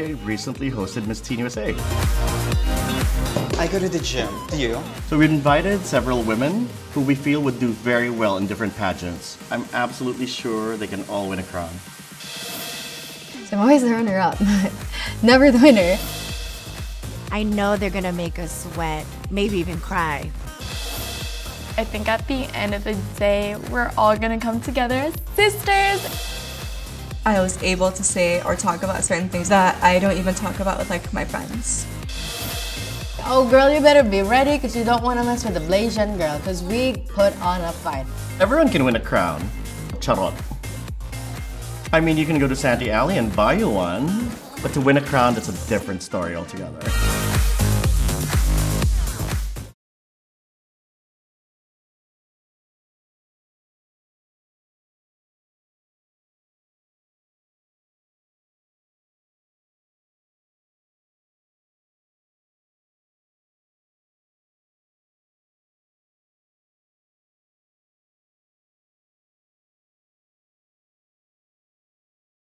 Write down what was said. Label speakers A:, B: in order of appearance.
A: recently hosted Miss Teen USA.
B: I go to the gym. Do you?
A: So we invited several women who we feel would do very well in different pageants. I'm absolutely sure they can all win a crown.
C: So I'm always the runner-up, never the winner.
D: I know they're gonna make us sweat, maybe even cry.
E: I think at the end of the day, we're all gonna come together as sisters.
F: I was able to say or talk about certain things that I don't even talk about with like my friends.
C: Oh girl, you better be ready because you don't want to mess with the Blasian girl because we put on a fight.
A: Everyone can win a crown. Charot. I mean, you can go to Santee Alley and buy you one, but to win a crown, that's a different story altogether.